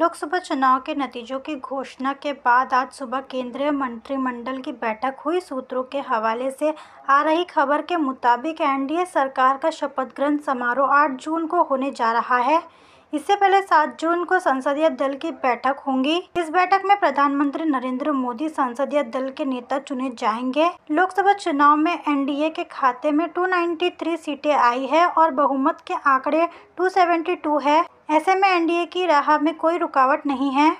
लोकसभा चुनाव के नतीजों की घोषणा के बाद आज सुबह केंद्रीय मंत्रिमंडल की बैठक हुई। सूत्रों के हवाले से आ रही खबर के मुताबिक एनडीए सरकार का शपथ ग्रहण समारोह 8 जून को होने जा रहा है। इससे पहले 7 जून को संसदीय दल की बैठक होगी। इस बैठक में प्रधानमंत्री नरेंद्र मोदी संसदीय दल के नेता चुने जाएँगे। लोकसभा चुनाव में एनडीए के खाते में 293 सीटें आई है और बहुमत के आंकड़े 272 है। ऐसे में एनडीए की राह में कोई रुकावट नहीं है।